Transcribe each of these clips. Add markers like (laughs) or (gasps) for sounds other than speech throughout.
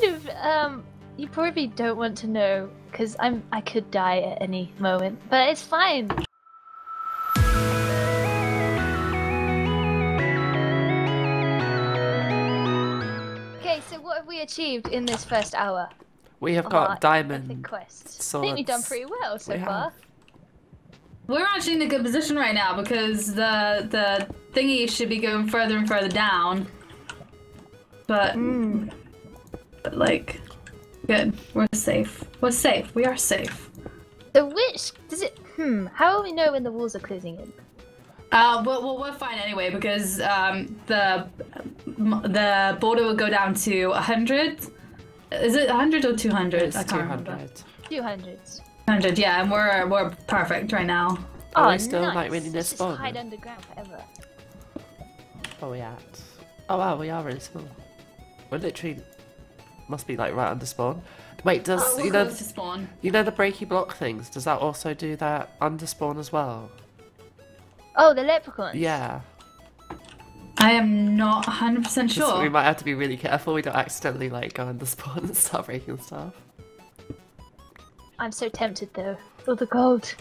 kind of um you probably don't want to know because I'm I could die at any moment, but it's fine. Okay, so what have we achieved in this first hour? We have got our diamond. epic quests? I think we've done pretty well so We far. have. We're actually in a good position right now because the the thingy should be going further and further down. But, Mm. But like, good. We're safe. We're safe. We are safe. The which does it? Hmm. How will we know when the walls are closing in? Uh, well, well, we're fine anyway because um, the the border will go down to 100. Is it 100 or 200? It's I can't remember. 200. 100, yeah, and we're we're perfect right now. Are oh, we still, nice. like, really near Let's just spawn hide underground forever. Oh, we at? Oh wow, we are really small. We're literally must be like right under spawn. Wait, does Oh, you know close to spawn. you know the breaky block things? Does that also do that under spawn as well? Oh, the leprechauns. Yeah. I am not 100% sure. We might have to be really careful we don't accidentally like go under spawn and start breaking stuff. I'm so tempted though. Oh, the gold.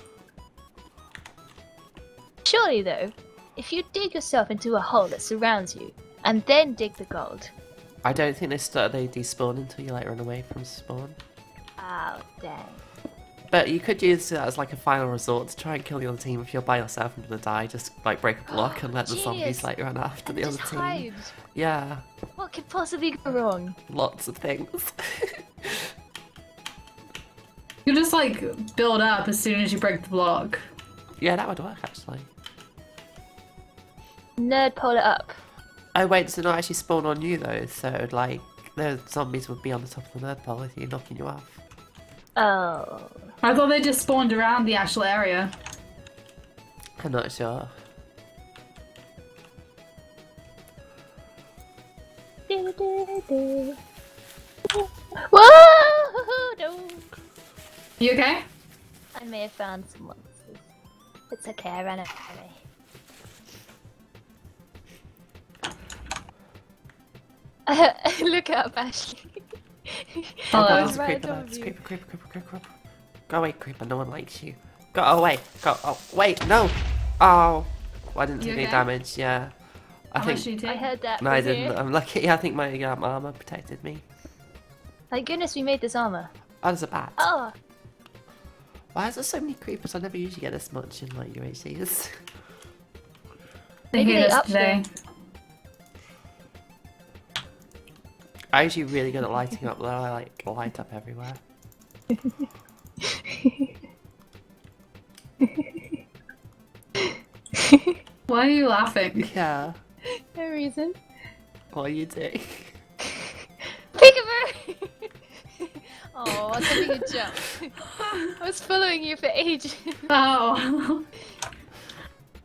Surely though, if you dig yourself into a hole that surrounds you and then dig the gold. I don't think they start they despawn until you like run away from spawn. Oh, dang. But you could use it as like a final resort to try and kill the other team if you're by yourself and gonna die. Just like break a block and let the (gasps) Genius. zombies like run after And the other just team. hide. Yeah, What could possibly go wrong? lots of things. (laughs) You just like build up as soon as you break the block. yeah, that would work actually. Nerd pole it up. Oh wait, to not actually spawn on you though? So like the zombies would be on the top of the nerd pole if you're knocking you off. Oh. I thought they just spawned around the actual area. I'm not sure. Do, do, do. Whoa! No. You okay? I may have found some monsters. It's okay, I ran out anyway. (laughs) Look up, Ashley. Hello. (laughs) Oh, was it's a right creeper, on that's creeper, creeper, creeper, creeper, creeper. Go away, creeper, no one likes you. Go away, go, oh, wait, no! Oh, well, I didn't You take any damage, yeah. I How think, much do you I take? heard that. no, I didn't. I'm lucky, I think my um, armor protected me. Thank goodness we made this armor. Oh, there's a bat. Oh, Why is there so many creepers? I never usually get this much in like UHCs. They Maybe hate they us upped today. I'm usually really good at lighting up though, I like light up everywhere. (laughs) Why are you laughing? Yeah, no reason. what are you doing? Peekaboo! (laughs) oh, I was having a jump. I was following you for ages. (laughs) Oh.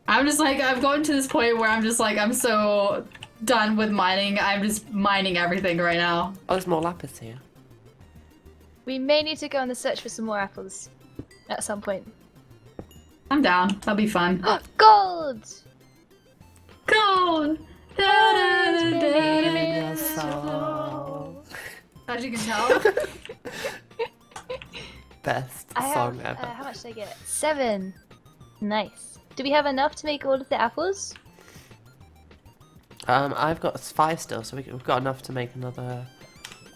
I'm just like, I've gotten to this point where I'm just like, I'm so done with mining. I'm just mining everything right now. Oh, there's more lapis here. We may need to go on the search for some more apples at some point. I'm down. That'll be fun. (gasps) Gold! Gold! Da-da-da-da-da. In your soul. As you can tell. (laughs) Best I song have, ever. uh, how much did I get? Seven. Nice. Do we have enough to make all of the apples? Um, I've got five still, so we- we've got enough to make another.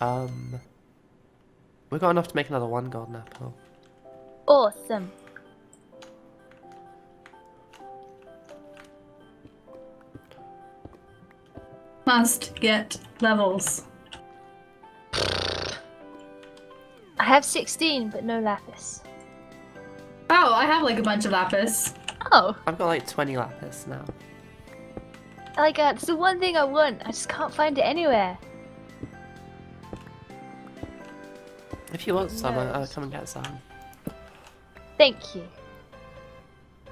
Um, we've got enough to make another one golden apple. Awesome. Must get levels. I have 16, but no lapis. Oh, I have like a bunch of lapis. Oh, I've got like 20 lapis now. Like uh, it's the one thing I want. I just can't find it anywhere. If you want some, I'll, I'll come and get some. Thank you.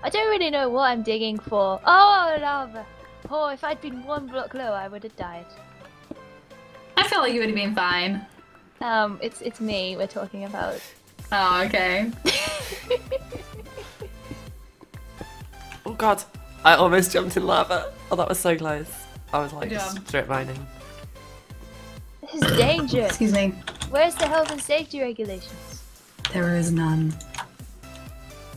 I don't really know what I'm digging for. Oh, lava. Oh, if I'd been one block low, I would have died. I feel like you would have been fine. Um, it's it's me we're talking about. Oh, okay. (laughs) Oh god, I almost jumped in lava. Oh, that was so close. I was like Good just job. strip mining. This is dangerous. (coughs) Excuse me. Where's the health and safety regulations? There is none.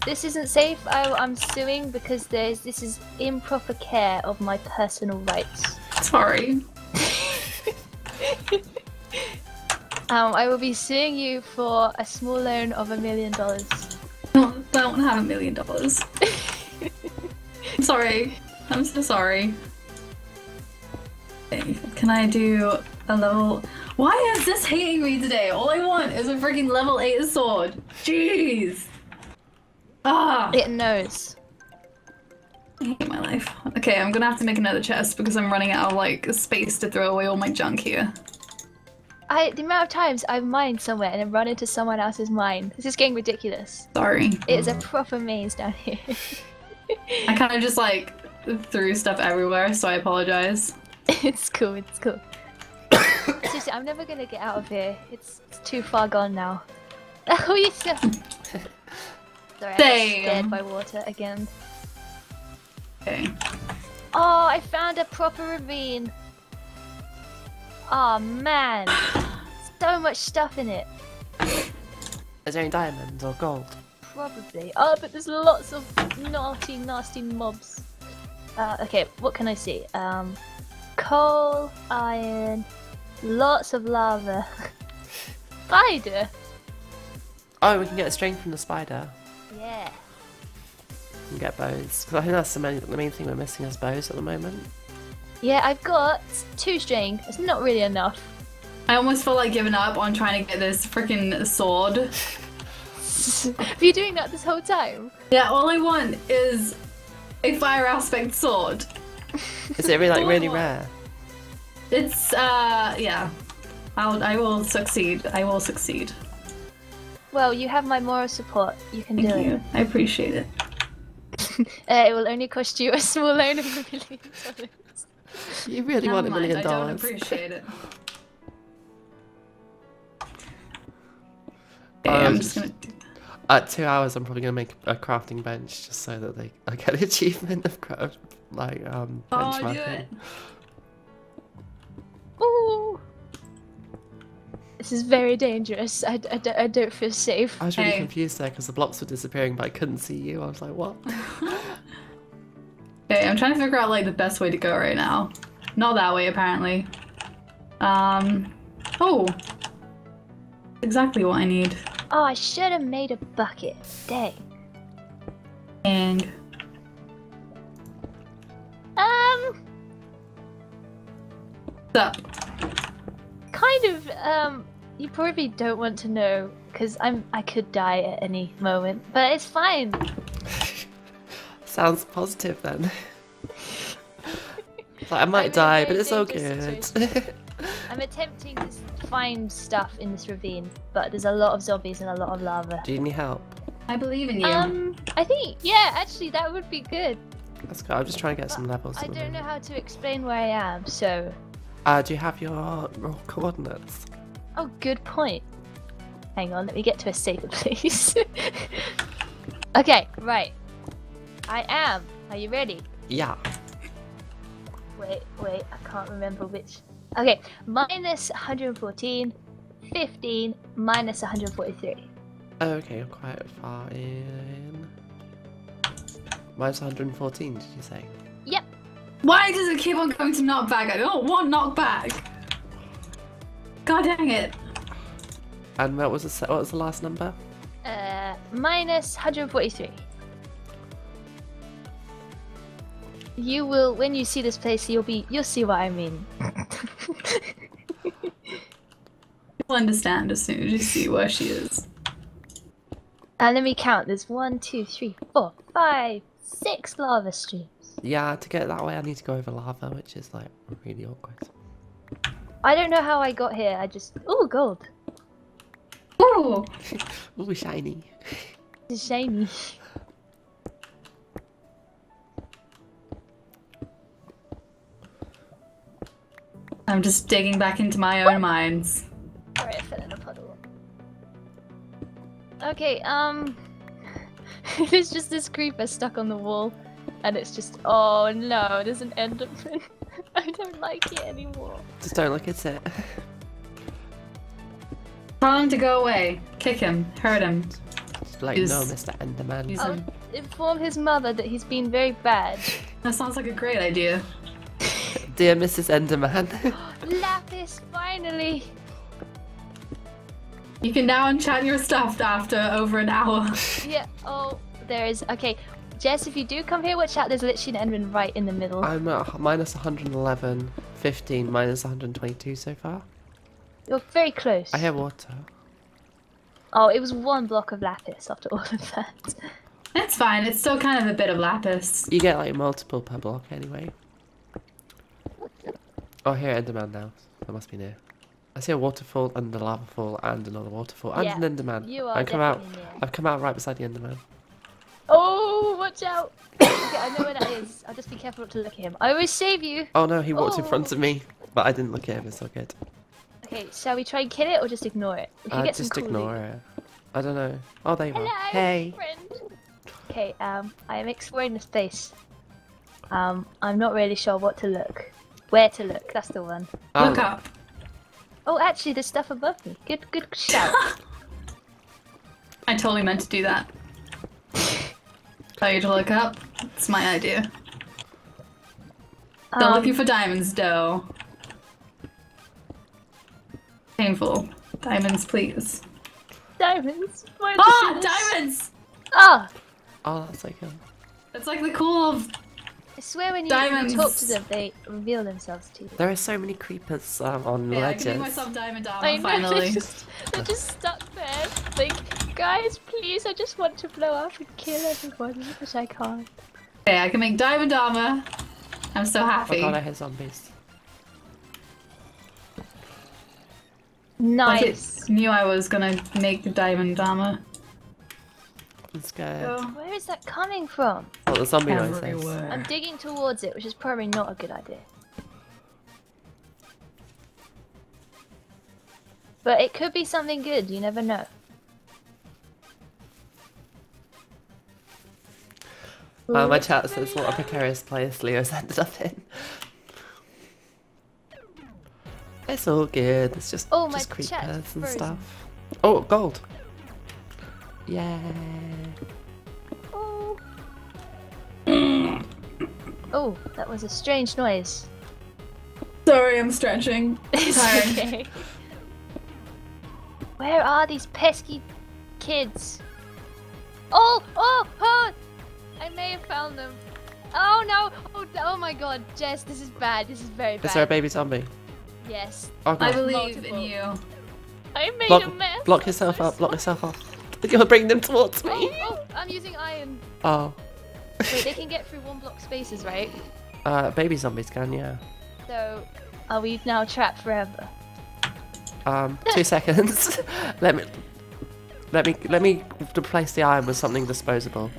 This isn't safe. I, I'm suing because there's this is improper care of my personal rights. Sorry. (laughs) Um, I will be suing you for a small loan of a million dollars. Don't, don't have a million dollars. Sorry. I'm so sorry. Can I do a level? Why is this hating me today? All I want is a freaking level 8 sword. Jeez. Ah, It knows. I hate my life. Okay, I'm gonna have to make another chest because I'm running out of like space to throw away all my junk here. I the amount of times I've mined somewhere and then run into someone else's mine. This is getting ridiculous. Sorry. It is a proper maze down here. (laughs) I kind of just like threw stuff everywhere, so I apologize. (laughs) it's cool. It's cool. (coughs) Seriously, I'm never gonna get out of here. It's, it's too far gone now. (laughs) Oh, you still. (laughs) Sorry, I got scared by water again. Okay. Oh, I found a proper ravine. Oh man, (gasps) so much stuff in it. Is there any diamonds or gold? Probably. Oh, but there's lots of naughty, nasty mobs. Uh, okay, what can I see? Um, coal, iron, lots of lava. (laughs) Spider. Oh, we can get a string from the spider. Yeah. And can get bows. 'Cause I think that's the main, the main thing we're missing is bows at the moment. Yeah, I've got two string. It's not really enough. I almost feel like giving up on trying to get this freaking sword. (laughs) (laughs) Have you doing that this whole time? Yeah, all I want is a fire aspect sword. Is it really like really rare? It's uh yeah. I'll I will succeed. I will succeed. Well, you have my moral support. You can Thank do you. I appreciate it. it. (laughs) Uh, it will only cost you a small loan of a million (laughs) dollars. You really Never want a mind, million I don't appreciate it. Um, I'm just gonna do At two hours, I'm probably gonna make a crafting bench just so that they I get the (laughs) achievement of craft like um Oh, do it. Ooh. This is very dangerous. I, I, don't- I don't feel safe. I was really Hey. confused there because the blocks were disappearing, but I couldn't see you. I was like, what? (laughs) (laughs) Okay, I'm trying to figure out like the best way to go right now. Not that way apparently. Um Oh. Exactly what I need. Oh, I should have made a bucket. Dang. And Um, so kind of. Um, you probably don't want to know because I'm. I could die at any moment, but it's fine. (laughs) Sounds positive then. (laughs) Like, I might in a die, but it's all good. (laughs) I'm attempting to s- find stuff in this ravine, but there's a lot of zombies and a lot of lava. Do you need help? I believe in you. Um, I think yeah, actually that would be good. That's good. I'm just trying to get some levels. I don't know how to explain where I am, so. Uh, do you have your raw coordinates? Oh, good point. Hang on, let me get to a safer (laughs) place. (laughs) okay, right. I am. Are you ready? Yeah. Wait, wait, I can't remember which. Okay, minus 114, 15, minus 143. Oh, okay, you're quite far in. Minus 114, did you say? Yep. Why does it keep on going to knockback? I don't want knockback. God dang it. And what was the what was the last number? Uh, minus 143. You will, when you see this place, you'll be, you'll see what I mean. (laughs) You'll understand as soon as you see where she is. And let me count. There's one, two, three, four, five, six lava streams. Yeah, to get that way, I need to go over lava, which is like really awkward. I don't know how I got here. I just, oh, gold. Ooh. (laughs) Ooh, shiny. It's shiny. (laughs) I'm just digging back into my own mines. Sorry, I fell in a puddle. Okay, um, (laughs) there's just this creeper stuck on the wall, and it's just, oh no, there's an enderman. I don't like it anymore. Just don't look at it. Tell him to go away. Kick him. Hurt him. Like, Is- no, Mr. Enderman. I'll inform his mother that he's been very bad. That sounds like a great idea. Dear Mrs. Enderman. (laughs) Lapis, finally! You can now enchant your stuff after over an hour. (laughs) Yeah, oh, there is. Okay, Jess, if you do come here, watch out, there's literally an Enderman right in the middle. I'm at minus 111, 15, minus 122 so far. You're very close. I hear water. Oh, it was one block of Lapis after all of that. That's fine. It's still kind of a bit of lapis. You get like multiple per block anyway. Oh, here, Enderman now. That must be near. I see a waterfall and a lava fall and another waterfall and Yeah, an Enderman. you are I come out. Near. I've come out right beside the Enderman. Oh, watch out! (coughs) okay, I know where that is. I'll just be careful not to look at him. I always save you. Oh no, he walked in front Oh. of me, but I didn't look at him. It's all good. Okay, shall we try and kill it or just ignore it? We can Uh, just ignore it. I don't know. Oh, there you Hello, are. Hey. friend. Okay, um, I am exploring the space. Um, I'm not really sure what to look. Where to look? That's the one. Um, Look up. Oh, actually, there's stuff above me. Good, good shout. (laughs) I totally meant to do that. Tell you to look up. It's my idea. Still Um, looking for diamonds, though. Painful. Diamonds, please. diamonds. Why did Ah, you do this? diamonds! Ah, Oh, that's like cool. It's like the cool of. I swear when you Diamonds. talk to them, they reveal themselves to you. There are so many creepers um, on Yeah, I can make ledges. myself diamond I armor know, finally. They're (laughs) just, they're just stuck there. Like, guys, please, I just want to blow up and kill everyone, but I can't. Okay, I can make diamond armor. I'm so happy. Oh happy. god, I hear zombies. Like it Nice. knew I was gonna make the diamond armor. I'm scared. Oh. Where is that coming from? What the zombie noise is. I'm digging towards it, which is probably not a good idea. But it could be something good, you never know. Uh, my chat says what a precarious place Leo's ended up in. It's all good. It's just, Oh, just chat's creepers and stuff. Oh, gold. Yay. Oh, that was a strange noise. Sorry, I'm stretching. (laughs) It's Tired. okay. Where are these pesky kids? Oh, oh, oh! I may have found them. Oh no! Oh, oh my god, Jess, this is bad. This is very bad. Is there a baby zombie? Yes. Oh I believe Multiple. in you. I made Block, a mess. block yourself up, block yourself up. (laughs) You're bringing them towards Oh, me. oh, I'm using iron. Oh. Wait, they can get through one block spaces, right? Uh, baby zombies can, yeah. So, are we now trapped forever? Um, two seconds. (laughs) let me, let me, let me replace the iron with something disposable.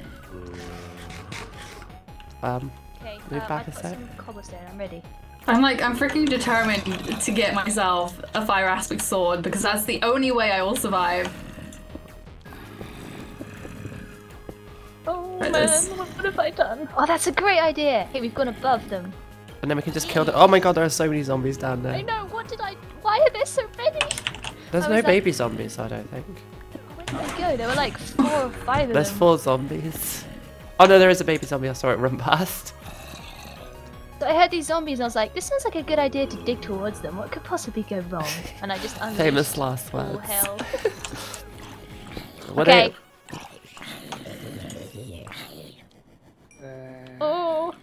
Um, Okay, Move uh, back I've a got sec. some cobblestone. I'm ready. I'm like, I'm freaking determined to get myself a fire aspect sword because that's the only way I will survive. Oh, right, man, what have I done? Oh, that's a great idea. Hey, we've gone above them. and then we can just kill them. Oh my god, there are so many zombies down there. I know. What did I? Why are there so many? There's I no was like- baby zombies, I don't think. Where did they go? There were like four or five of There's them. four zombies. Oh no, there is a baby zombie. I saw it run past. So I heard these zombies and I was like, this sounds like a good idea to dig towards them. What could possibly go wrong? And I just (laughs) unleashed Famous last all words. hell. (laughs) What Okay. are- Oh,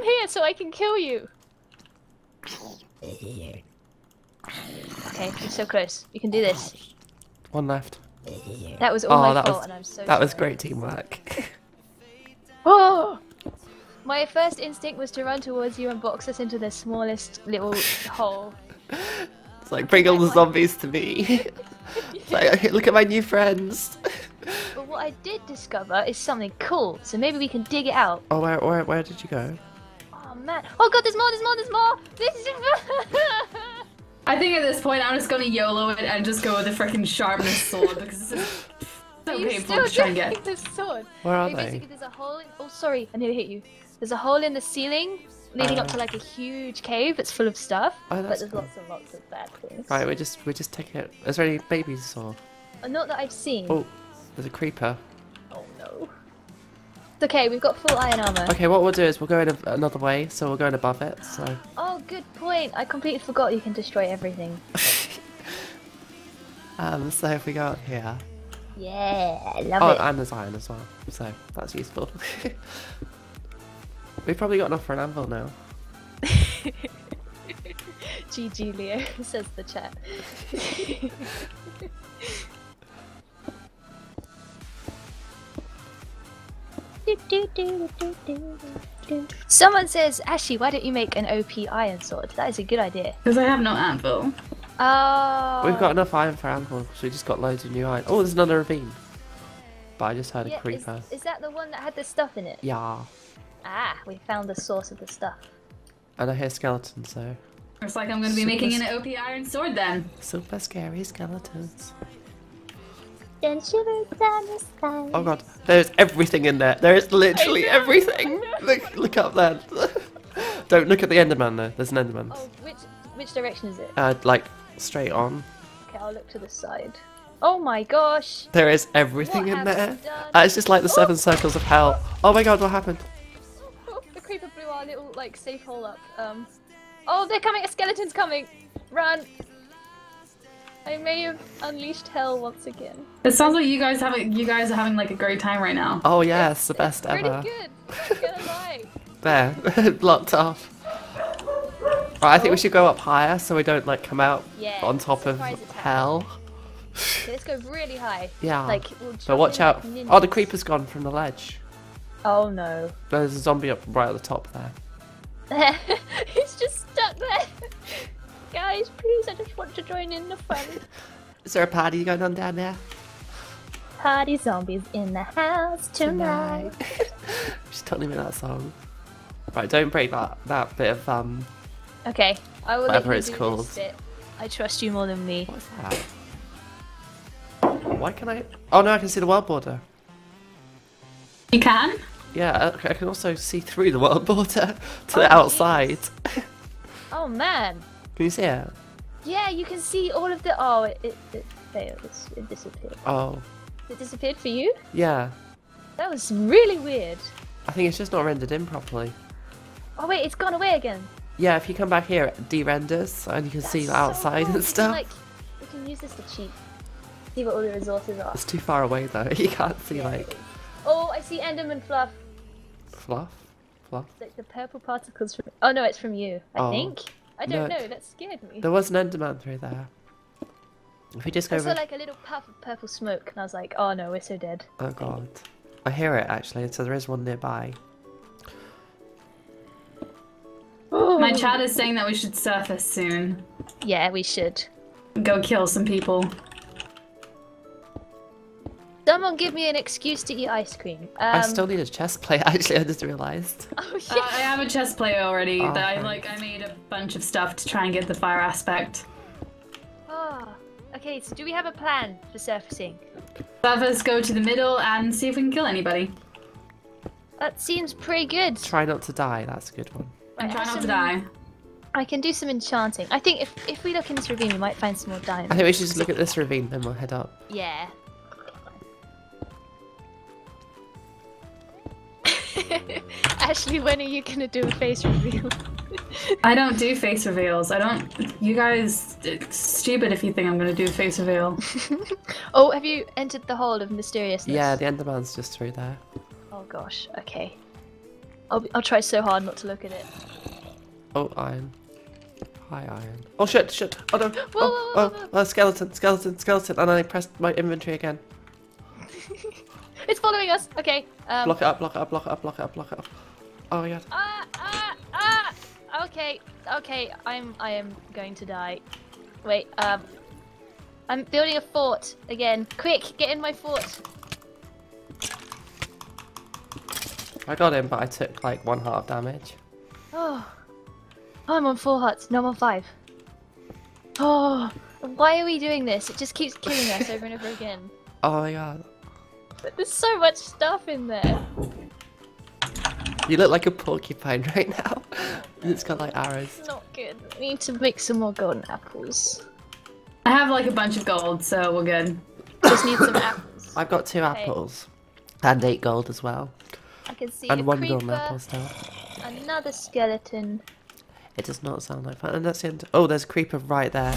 come here so I can kill you. Okay, you're so close. You can do this. One left. That was all Oh, my that fault, was and I'm so that was great teamwork. (laughs) Oh! My first instinct was to run towards you and box us into the smallest little hole. it's like bring all the zombies to me. (laughs) It's like, look at my new friends. But what I did discover is something cool, so maybe we can dig it out. Oh, where where where did you go? Oh man! Oh god, there's more! There's more! There's more! This is. (laughs) I think at this point I'm just gonna YOLO it and just go with the freaking sharpness sword because this is (laughs) so Are you painful still to try and doing get. this sword? Where are Okay, they? basically, there's a hole. In... Oh, sorry, I nearly hit you. There's a hole in the ceiling leading up to like a huge cave that's full of stuff. Oh, but that's there's cool. lots and lots of bad things. Right, we're just we're just taking it. Is there any babies or? Uh, Not that I've seen. Oh, there's a creeper. Oh no. It's okay, we've got full iron armor. Okay, what we'll do is we'll go in a, another way, so we'll go in above it. So Oh, good point. I completely forgot you can destroy everything. (laughs) um, so if we go up here, Yeah, love oh, it. and there's iron as well, so that's useful. (laughs) We've probably got enough for an anvil now. (laughs) GG Leo says the chat. Someone says, Ashley, why don't you make an OP iron sword? That is a good idea. Because I have no anvil. Oh. We've got enough iron for anvil, so we just got loads of new iron. Oh, there's another ravine. But I just heard a Yeah, is, creeper. is that the one that had the stuff in it? Yeah, Ah, we found the source of the stuff. and I hear skeletons, so Looks like I'm going to be Super making an OP iron sword then. super scary skeletons. Then shivers down the sky. Oh god, there's everything in there. There is literally know, everything. (laughs) Look, look up there. (laughs) Don't look at the Enderman though. There's an Enderman. Oh, which which direction is it? Uh, like straight on. Okay, I'll look to the side. Oh my gosh! There is everything What in there. Uh, it's just like the seven circles of hell. Oh my god, what happened? (laughs) the creeper blew our little like safe hole up. Um. Oh, they're coming! A skeleton's coming! Run! I may have unleashed hell once again. It sounds like you guys have you guys are having like a great time right now. Oh yeah, it's the best Pretty ever. good. Not gonna (laughs) lie. There, (laughs) blocked off. Right, I think we should go up higher so we don't like come out Yeah, on top of attack. hell. Okay, let's go really high. (laughs) Yeah. Like, we'll but watch out. like Oh, the ninjas. creeper's gone from the ledge. Oh no. There's a zombie up right at the top there. He's just stuck there. Guys, please, I just want to join in the fun. (laughs) Is there a party going on down there? Party zombies in the house tonight. (laughs) She's telling me that song. Right, don't break that that bit of um. Okay, I will Whatever it's called. Bit. I trust you more than me. What's that? Why can I? Oh no, I can see the world border. You can? Yeah, I I can also see through the world (laughs) border to Oh, the outside. Oh man. See it? Yeah, you can see all of the. Oh, it, it, it failed. It's, it disappeared. Oh, It disappeared for you? yeah. That was really weird. I think it's just not rendered in properly. Oh wait, it's gone away again. Yeah, if you come back here, it de-renders and you can see That's the so outside cool. and We stuff. Can, like, we can use this to cheat. See what all the resources are. It's too far away though. (laughs) You can't see Yeah, like. Oh, I see Enderman fluff. fluff, fluff. It's like the purple particles from. Oh no, it's from you. I Oh. think. I don't No. know. That scared me. There was an Enderman through there. If we just go, I saw like a little puff of purple smoke, and I was like, "Oh no, we're so dead." oh god, I hear it actually. So there is one nearby. (gasps) My chat is saying that we should surface soon. Yeah, we should. Go kill some people. Someone give me an excuse to eat ice cream. Um, I still need a chestplate. (laughs) Actually, I just realised. (laughs) Oh Uh. I have a chestplate already. Oh, that I like. I made a bunch of stuff to try and get the fire aspect. Ah. Okay, so do we have a plan for surfacing? Surface, go to the middle and see if we can kill anybody. That seems pretty good. Try not to die. That's a good one. And Right, try not to die. I can do some enchanting. I think if if we look in this ravine, we might find some more diamonds. I think we should just look at this ravine, then we'll head up. Yeah. Ashley, when are you gonna do a face reveal? (laughs) I don't do face reveals. I don't. You guys, it's stupid if you think I'm gonna do a face reveal. (laughs) oh, have you entered the hole of mysteriousness? Yeah, the Enderman's just through there. Oh gosh. Okay. I'll I'll try so hard not to look at it. Oh, iron. Hi, iron. Oh shit, shit. Oh no. (gasps) Whoa, oh, whoa, whoa, oh, oh, skeleton, skeleton, skeleton. And I pressed my inventory again. (laughs) It's following us. Okay. Um. Block it up, block it up, block it up, block it up, block it up. Oh my god. Ah ah ah. Okay. Okay. I'm I am going to die. Wait. Um. I'm building a fort again. Quick, get in my fort. I got him, but I took like one half damage. Oh. I'm on four hearts. No, I'm on five. Oh. Why are we doing this? It just keeps killing us over and over again. (laughs) Oh my god. But there's so much stuff in there. You look like a porcupine (laughs) right now. it's got like arrows. Not good. We need to make some more golden apples. I have like a bunch of gold, so we're good. Just need some apples. I've got two apples. And eight gold as well. I can see And a one creeper, golden apple still. another skeleton. It does not sound like fun. And that's the end. Oh, there's a creeper right there.